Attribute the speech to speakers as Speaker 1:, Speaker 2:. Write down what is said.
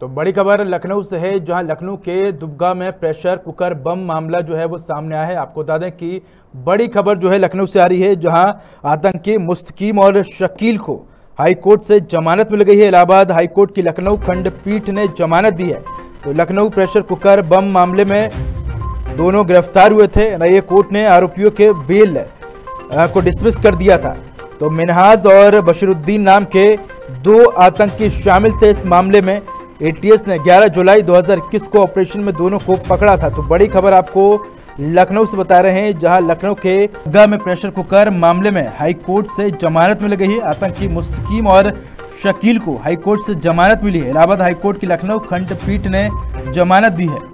Speaker 1: तो बड़ी खबर लखनऊ से है, जहाँ लखनऊ के दुबगा में प्रेशर कुकर बम मामला जो है वो सामने आया है। आपको बता दें कि बड़ी खबर जो है लखनऊ से आ रही है, जहाँ आतंकी, मुस्तकीम और शकील को हाईकोर्ट से जमानत मिल गई है। इलाहाबाद हाईकोर्ट की लखनऊ खंडपीठ ने जमानत दी है। तो लखनऊ प्रेशर कुकर बम मामले में दोनों गिरफ़्तार हुए थे। एनआईए कोर्ट ने आरोपियों के बेल को डिसमिस कर दिया था। तो मिनहाज और बशरुद्दीन नाम के दो आतंकी शामिल थे इस मामले में। एटीएस ने 11 जुलाई 2021 को ऑपरेशन में दोनों को पकड़ा था। तो बड़ी खबर आपको लखनऊ से बता रहे हैं, जहाँ लखनऊ के गा में प्रेशर कुकर मामले में हाईकोर्ट से जमानत मिल गई है। आतंकी मुस्कीम और शकील को हाईकोर्ट से जमानत मिली है। इलाहाबाद हाईकोर्ट की लखनऊ खंडपीठ ने जमानत दी है।